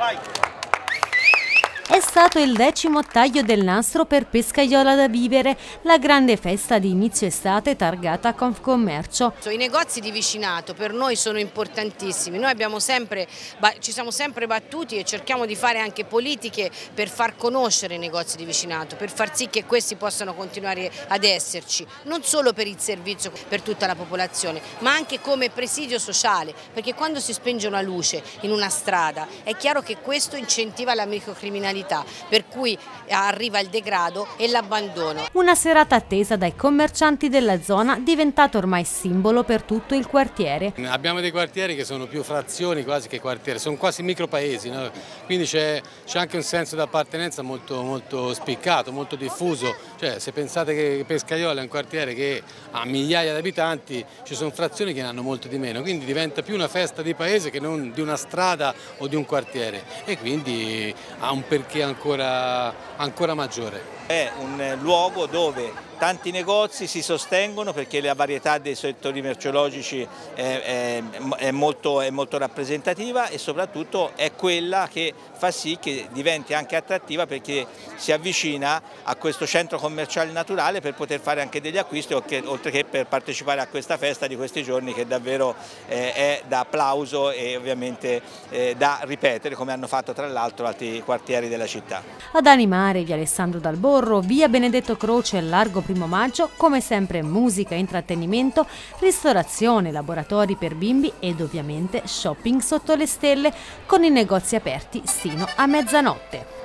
Bye. È stato il decimo taglio del nastro per Pescaiola da Vivere, la grande festa di inizio estate targata Confcommercio. I negozi di vicinato per noi sono importantissimi, noi sempre, ci siamo sempre battuti e cerchiamo di fare anche politiche per far conoscere i negozi di vicinato, per far sì che questi possano continuare ad esserci, non solo per il servizio per tutta la popolazione, ma anche come presidio sociale, perché quando si spenge una luce in una strada è chiaro che questo incentiva la microcriminalità criminalità, per cui arriva il degrado e l'abbandono. Una serata attesa dai commercianti della zona, diventata ormai simbolo per tutto il quartiere. Abbiamo dei quartieri che sono più frazioni quasi che quartieri, sono quasi micropaesi, no? quindi c'è anche un senso di appartenenza molto, molto spiccato, molto diffuso. Cioè, se pensate che Pescaiola è un quartiere che ha migliaia di abitanti, ci sono frazioni che ne hanno molto di meno, quindi diventa più una festa di paese che non di una strada o di un quartiere e quindi ha un perché è ancora, ancora maggiore. È un luogo dove tanti negozi si sostengono perché la varietà dei settori merceologici è, è, è, molto, è, molto, rappresentativa e soprattutto è quella che fa sì che diventi anche attrattiva perché si avvicina a questo centro commerciale naturale per poter fare anche degli acquisti oltre che per partecipare a questa festa di questi giorni che davvero eh, è da applauso e ovviamente eh, da ripetere come hanno fatto tra l'altro altri quartieri della città. Ad animare via Alessandro Dalborro, via Benedetto Croce e largo primo maggio, come sempre musica, intrattenimento, ristorazione, laboratori per bimbi ed ovviamente shopping sotto le stelle con i negozi aperti sino a mezzanotte.